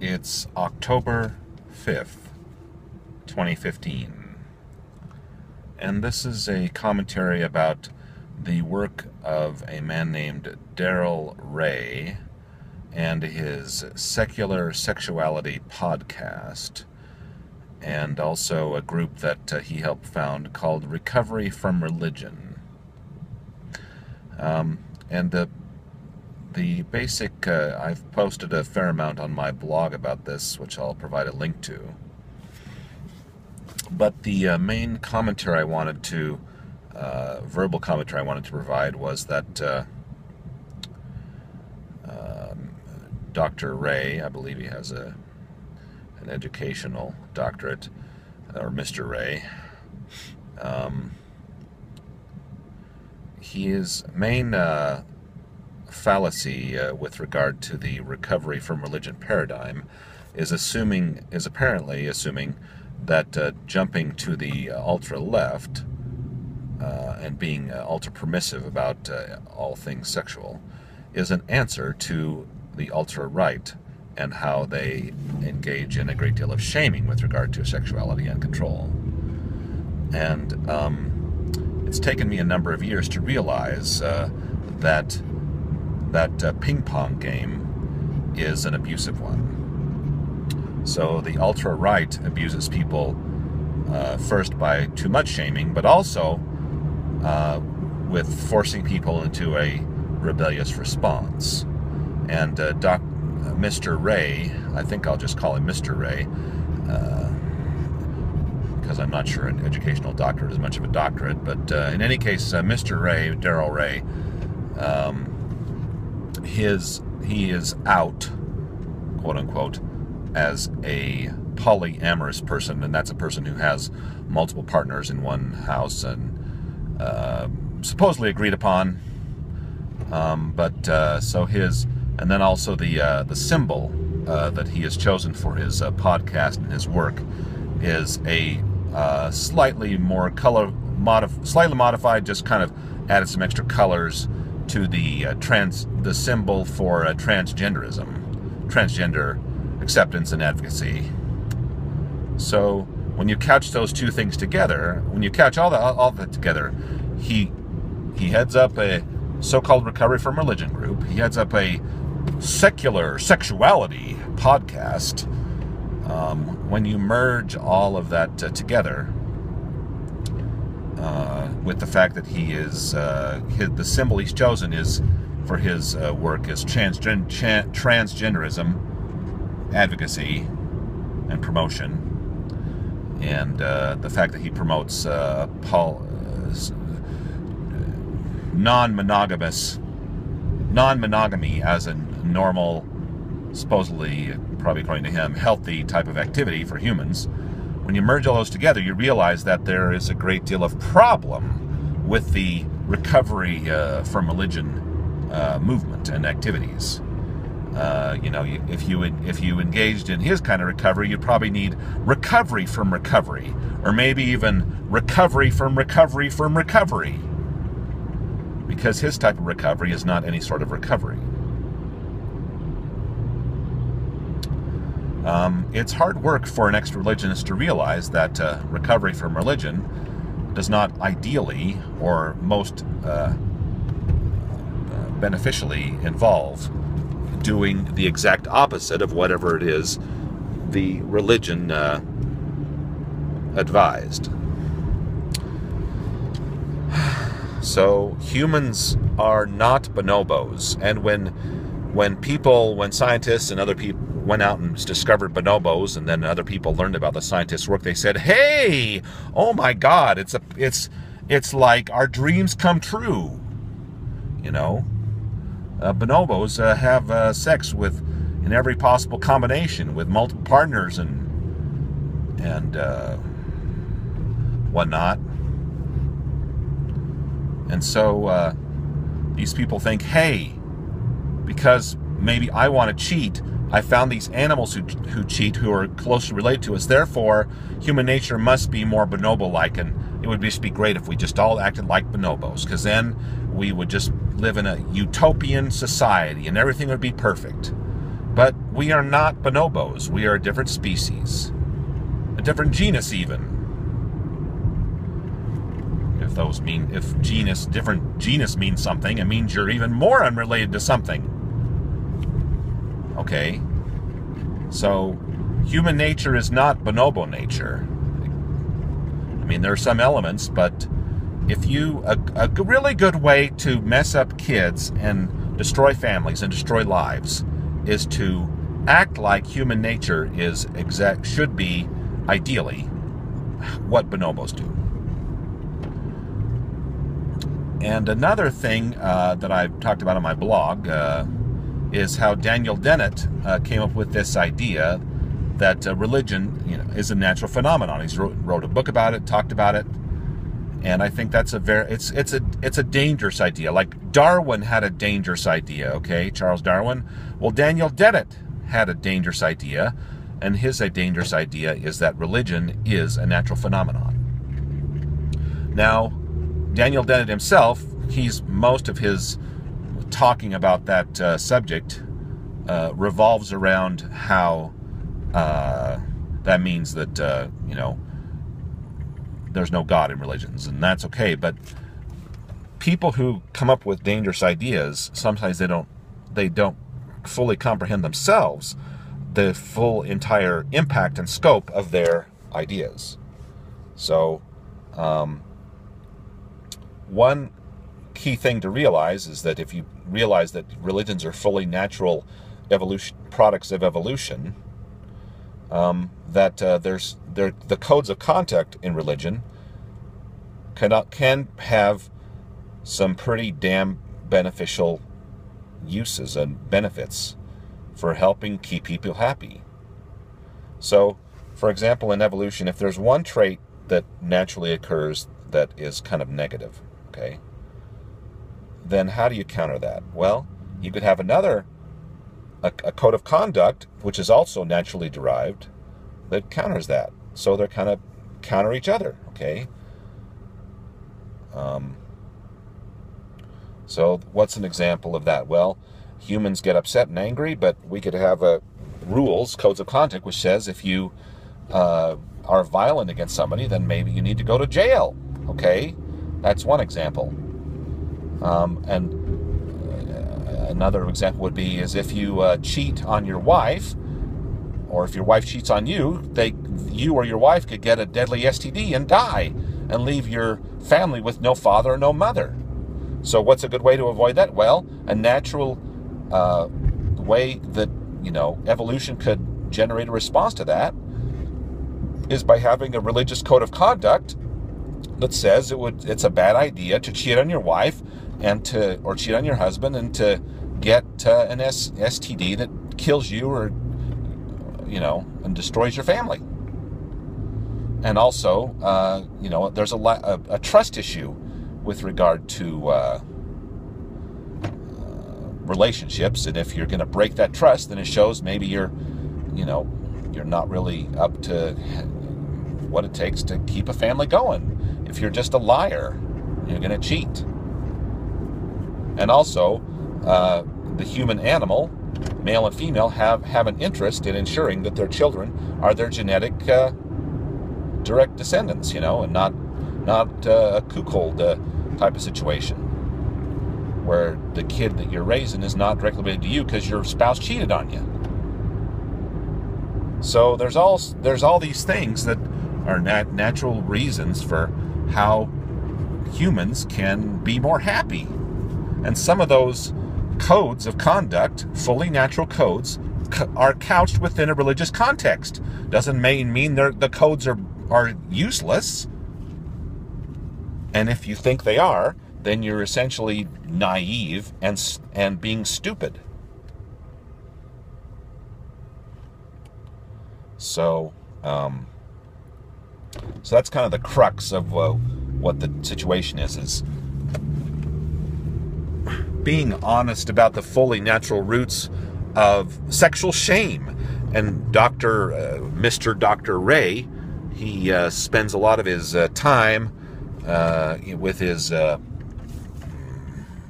It's October 5th, 2015. And this is a commentary about the work of a man named Darrel Ray and his Secular Sexuality podcast, and also a group that uh, he helped found called Recovery from Religion. Um, and the the basic, uh, I've posted a fair amount on my blog about this, which I'll provide a link to. But the uh, main commentary I wanted to, uh, verbal commentary I wanted to provide was that uh, um, Dr. Ray, I believe he has a an educational doctorate, or Mr. Ray, um, his main uh, fallacy uh, with regard to the recovery from religion paradigm is assuming is apparently assuming that uh, jumping to the uh, ultra left uh, and being uh, ultra permissive about uh, all things sexual is an answer to the ultra right and how they engage in a great deal of shaming with regard to sexuality and control. And um, it's taken me a number of years to realize that that uh, ping pong game is an abusive one. So the ultra right abuses people uh, first by too much shaming, but also uh, with forcing people into a rebellious response. And uh, Doc, uh, Mr. Ray, I think I'll just call him Mr. Ray, because uh, I'm not sure an educational doctorate is much of a doctorate, but in any case, Mr. Ray, Darrel Ray, um, his he is out, quote unquote, as a polyamorous person, and that's a person who has multiple partners in one house and uh, supposedly agreed upon. Um, but uh, so his, and then also the uh, the symbol uh, that he has chosen for his uh, podcast and his work is a uh, slightly more color, modif- slightly modified, just kind of added some extra colors to the uh, trans the symbol for uh, transgenderism, transgender acceptance and advocacy. So when you catch those two things together, when you catch all that all that together, he he heads up a so-called recovery from religion group. He heads up a secular sexuality podcast. Um, when you merge all of that uh, together, uh, with the fact that he is uh, his, the symbol he's chosen is for his uh, work is transgen- transgenderism advocacy and promotion, and uh, the fact that he promotes uh, pol- non-monogamous non-monogamy as a normal, supposedly, probably according to him, healthy type of activity for humans when you merge all those together, you realize that there is a great deal of problem with the recovery uh, from religion uh, movement and activities. Uh, you know, if you if you engaged in his kind of recovery, you'd probably need recovery from recovery, or maybe even recovery from recovery from recovery, because his type of recovery is not any sort of recovery. Um, it's hard work for an ex religionist to realize that uh, recovery from religion does not ideally or most uh, uh, beneficially involve doing the exact opposite of whatever it is the religion uh, advised. So humans are not bonobos, and when when people, when scientists and other people went out and discovered bonobos, and then other people learned about the scientists' work. They said, "Hey, oh my God, it's a, it's, it's like our dreams come true." You know, uh, bonobos uh, have uh, sex with in every possible combination with multiple partners and and uh, whatnot. And so uh, these people think, "Hey, because maybe I want to cheat." I found these animals who, who cheat who are closely related to us. Therefore, human nature must be more bonobo-like, and it would just be great if we just all acted like bonobos, because then we would just live in a utopian society, and everything would be perfect. But we are not bonobos. We are a different species, a different genus, even. If those mean, if genus, different genus means something, it means you're even more unrelated to something. Okay? So, human nature is not bonobo nature. I mean, there are some elements, but if you, a, a really good way to mess up kids and destroy families and destroy lives is to act like human nature is exact, should be, ideally, what bonobos do. And another thing uh, that I've talked about on my blog uh, is how Daniel Dennett uh, came up with this idea that uh, religion you know, is a natural phenomenon. He wrote, wrote a book about it, talked about it, and I think that's a very it's it's a it's a dangerous idea. Like Darwin had a dangerous idea. Okay, Charles Darwin. Well, Daniel Dennett had a dangerous idea, and his a dangerous idea is that religion is a natural phenomenon. Now, Daniel Dennett himself, he's most of his talking about that uh, subject uh, revolves around how uh, that means that uh, you know there's no God in religions, and that's okay. But people who come up with dangerous ideas sometimes they don't they don't fully comprehend themselves the full entire impact and scope of their ideas. So, um, one key thing to realize is that if you realize that religions are fully natural evolution products of evolution, um, that uh, there's there, the codes of conduct in religion cannot, can have some pretty damn beneficial uses and benefits for helping keep people happy. So, for example, in evolution, if there's one trait that naturally occurs that is kind of negative, okay, then how do you counter that? Well, you could have another, a, a code of conduct, which is also naturally derived, that counters that. So they're kind of counter each other, okay? Um, so what's an example of that? Well, humans get upset and angry, but we could have a rules, codes of conduct, which says if you uh, are violent against somebody, then maybe you need to go to jail. Okay, that's one example. Um, and uh, another example would be is if you uh, cheat on your wife, or if your wife cheats on you, they, you or your wife could get a deadly STD and die, and leave your family with no father or no mother. So, what's a good way to avoid that? Well, a natural uh, way that you know evolution could generate a response to that is by having a religious code of conduct that says it would it's a bad idea to cheat on your wife and to or cheat on your husband and to get uh, an S- STD that kills you or you know and destroys your family. And also, uh, you know, there's a, a, a, trust issue with regard to uh, uh relationships, and if you're going to break that trust, then it shows maybe you're, you know, you're not really up to what it takes to keep a family going. If you're just a liar, you're going to cheat and also uh, the human animal, male and female, have, have an interest in ensuring that their children are their genetic uh, direct descendants, you know, and not not uh, a cuckold uh, type of situation where the kid that you're raising is not directly related to you because your spouse cheated on you. So there's all there's all these things that are nat- natural reasons for how humans can be more happy and some of those codes of conduct, fully natural codes, are couched within a religious context. Doesn't mean the codes are are useless. And if you think they are, then you're essentially naive and and being stupid. So, um, so that's kind of the crux of uh, what the situation is. Is being honest about the fully natural roots of sexual shame. And Dr. Uh, Mr. Dr. Ray, he uh, spends a lot of his uh, time uh, with his uh,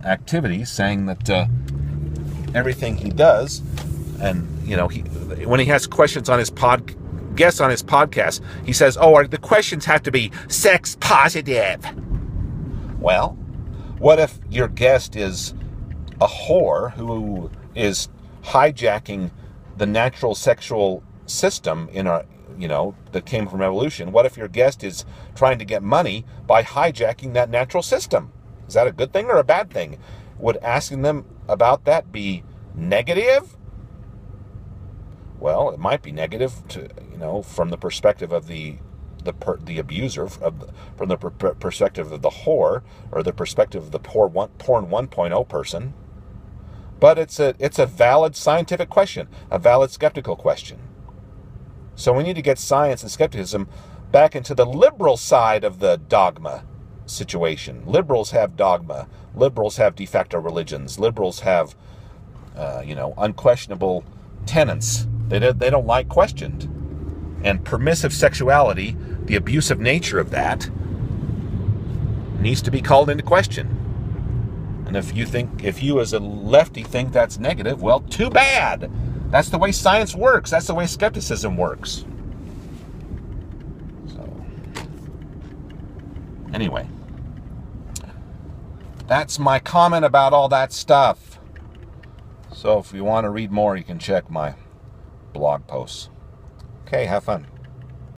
activities saying that uh, everything he does and you know, he when he has questions on his pod guests on his podcast, he says, "Oh, the questions have to be sex positive." Well, what if your guest is a whore who is hijacking the natural sexual system in our you know that came from evolution. What if your guest is trying to get money by hijacking that natural system? Is that a good thing or a bad thing? Would asking them about that be negative? Well it might be negative to you know from the perspective of the the per, the abuser of, from the per, perspective of the whore or the perspective of the poor one, porn 1.0 person but it's a it's a valid scientific question, a valid skeptical question. So we need to get science and skepticism back into the liberal side of the dogma situation. Liberals have dogma. Liberals have de facto religions. Liberals have, uh, you know, unquestionable tenets. They don't, they don't like questioned. And permissive sexuality, the abusive nature of that, needs to be called into question. And if you think, if you as a lefty think that's negative, well, too bad. That's the way science works. That's the way skepticism works. So, anyway, that's my comment about all that stuff. So, if you want to read more, you can check my blog posts. Okay, have fun.